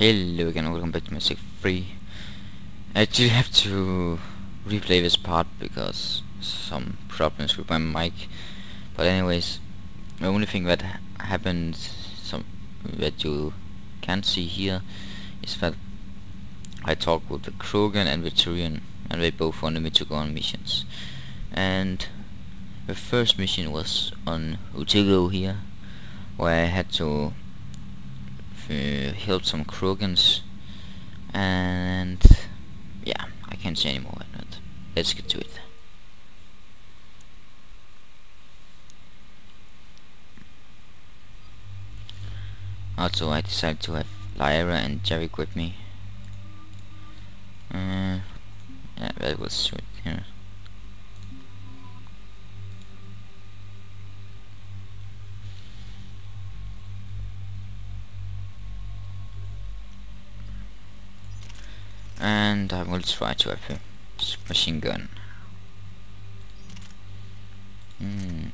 Hello again, welcome back to Mass Effect 3. I actually have to replay this part because some problems with my mic. But anyways, the only thing that ha happened, some that you can see here, is that I talked with the Krogan and the Turian, and they both wanted me to go on missions. And the first mission was on Utilio here, where I had to help some Krogans and yeah I can't say anymore let's get to it. Also I decided to have Liara and Jerry with me. Uh, yeah that was sweet yeah. And I will try to have a machine gun. Hmm.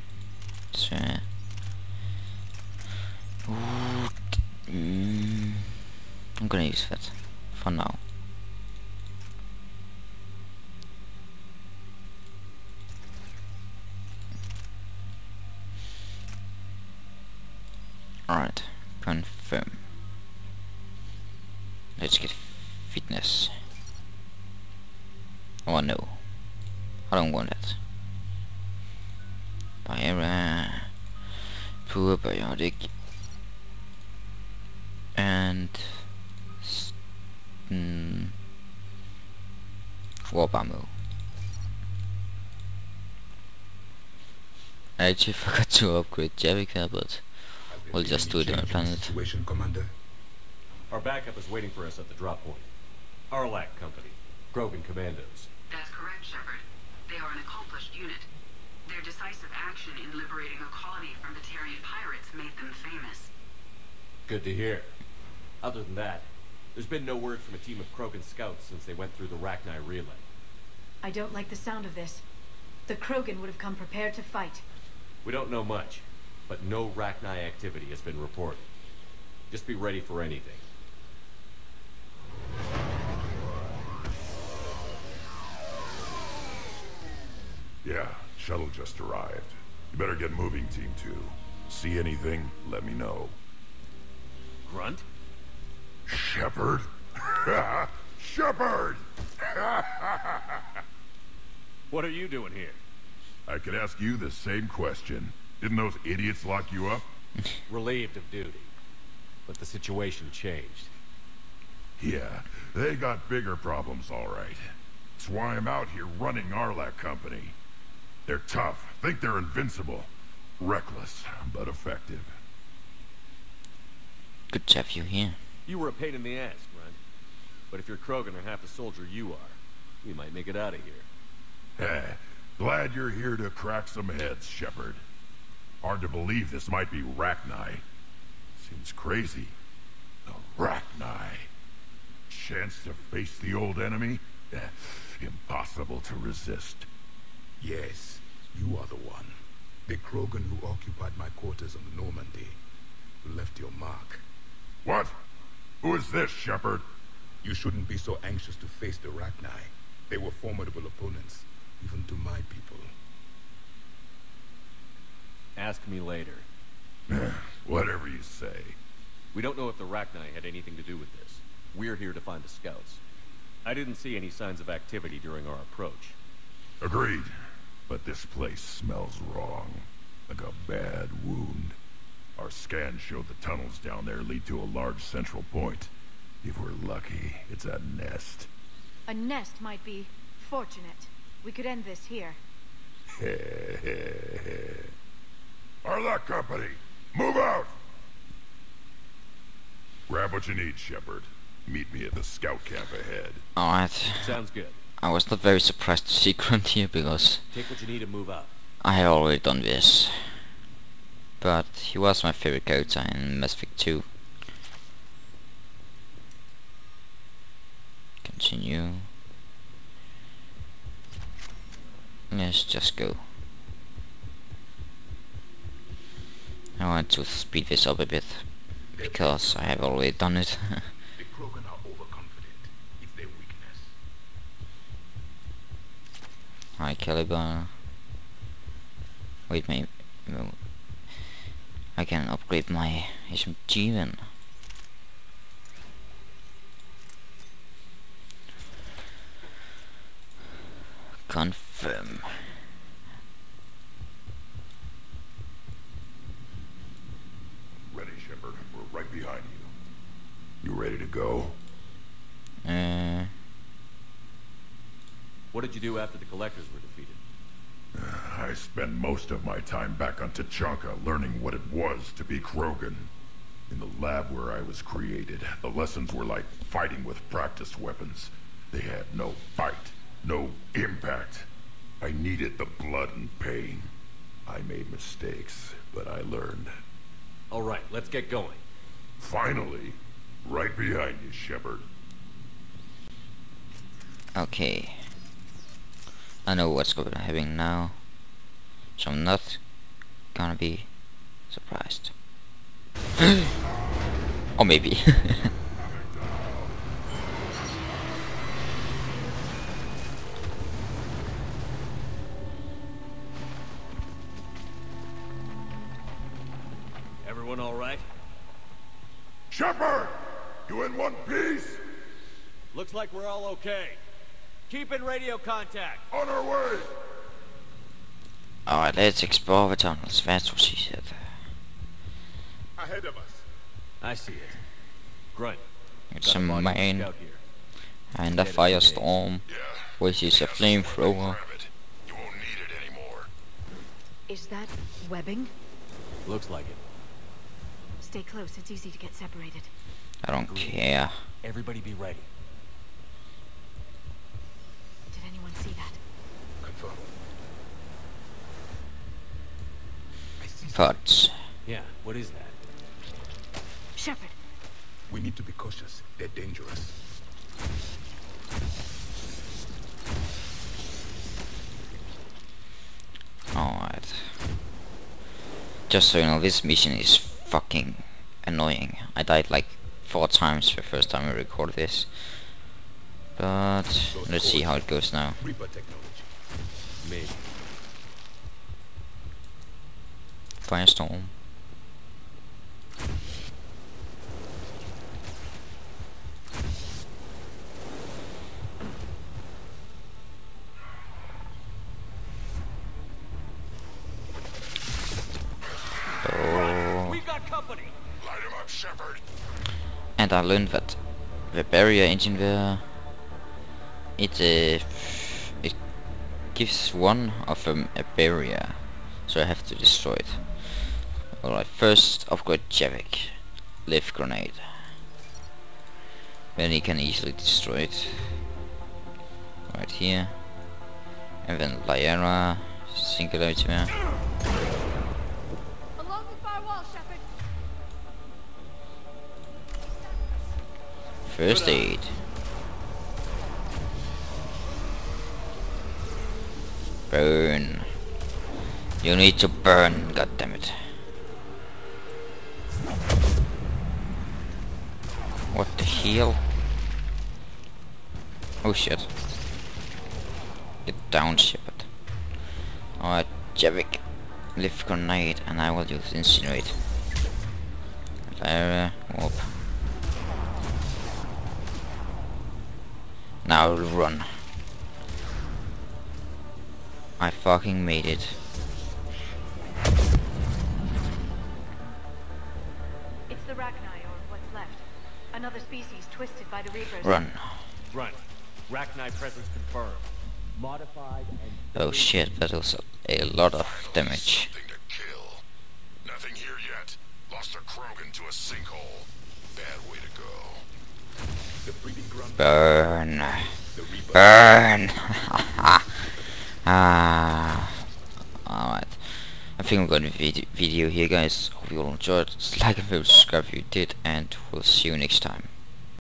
So. Mm, I'm gonna use that for now. Alright, confirm. Let's get fitness. Oh no. I don't want that. Pyra. Poor biotic. And... Mm, warp ammo. I actually forgot to upgrade Jerica, but we'll just do it on the planet. Situation, Commander. Our backup is waiting for us at the drop point. Aralakh Company, Krogan Commandos. That's correct, Shepard. They are an accomplished unit. Their decisive action in liberating a colony from Batarian pirates made them famous. Good to hear. Other than that, there's been no word from a team of Krogan scouts since they went through the Rachni relay. I don't like the sound of this. The Krogan would have come prepared to fight. We don't know much, but no Rachni activity has been reported. Just be ready for anything. Yeah, shuttle just arrived. You better get moving, Team 2. See anything, let me know. Grunt? Shepard? Shepard! What are you doing here? I could ask you the same question. Didn't those idiots lock you up? Relieved of duty. But the situation changed. Yeah, they got bigger problems, all right. That's why I'm out here running Aralakh Company. They're tough, think they're invincible. Reckless, but effective. Good to have you here. You were a pain in the ass, Grunt. But if you're Krogan or half the soldier you are, we might make it out of here. Eh, glad you're here to crack some heads, Shepard. Hard to believe this might be Rachni. Seems crazy. The Rachni. Chance to face the old enemy? Eh, impossible to resist. Yes, you are the one. The Krogan who occupied my quarters on the Normandy. Who left your mark. What? Who is this, Shepard? You shouldn't be so anxious to face the Rachni. They were formidable opponents, even to my people. Ask me later. Whatever you say. We don't know if the Rachni had anything to do with this. We're here to find the scouts. I didn't see any signs of activity during our approach. Agreed. But this place smells wrong. Like a bad wound. Our scans show the tunnels down there lead to a large central point. If we're lucky, it's a nest. A nest might be fortunate. We could end this here. Aralakh Company, move out! Grab what you need, Shepard. Meet me at the scout camp ahead. Alright. Sounds good. I was not very surprised to see Grunt here because Take what you need and move out. I have already done this. But he was my favorite character in Mass Effect 2. Continue. Let's just go. I want to speed this up a bit because I have already done it. The high caliber. Wait, maybe. I can upgrade my SMG then. Confirm. Ready, Shepard. We're right behind you. You ready to go? Uh, What did you do after the collectors were defeated? I spent most of my time back on Tuchanka learning what it was to be Krogan. In the lab where I was created, the lessons were like fighting with practice weapons. They had no fight, no impact. I needed the blood and pain. I made mistakes, but I learned. All right, let's get going. Finally, right behind you, Shepard. okay. I know what's going to happen now. So I'm not gonna be surprised. or maybe. Everyone all right? Shepard! You in one piece? Looks like we're all okay. Keep in radio contact. On our way! Alright, let's explore the tunnels. That's what she said. Ahead of us. I see it. Grunt. It's got a body of man scout here. and a firestorm, Yeah. which is a flamethrower. Grab it. You won't need it anymore. Is that webbing? Looks like it. Stay close, it's easy to get separated. I don't care. Everybody be ready. Did anyone see that? Confirm. I see something. Yeah, what is that? Shepard, We need to be cautious. They're dangerous. Alright. Just so you know, this mission is fucking annoying. I died like four times the first time I recorded this. But let's see how it goes now. Reaper technology. Maybe. Firestorm. Oh. We got company. Light him up, Shepard. And I learned that the barrier engine there, it uh, it gives one of them a barrier, so I have to destroy it. Alright, first upgrade Javik, lift grenade. Then he can easily destroy it. Right here. And then Liara, singularity there. Along the far wall, Shepard. First aid. Burn. You need to burn, goddammit. What the hell? Oh shit. Get down, Shepard. Alright, Javik. Lift grenade and I will use incinerate. There, warp. Now run. I fucking made it. It's the Rachni, or what's left. Another species twisted by the Reapers. Run. Grunt. Rachni presence confirmed. Modified and... Oh shit, that was a, a lot of damage. Something to kill. Nothing here yet. Lost a Krogan to a sinkhole. Bad way to go. The breeding ground. Burn. The Reaper. Burn. ah. Alright. I think I'm gonna vid video here guys. Hope you all enjoyed. Like and subscribe if you did and we'll see you next time.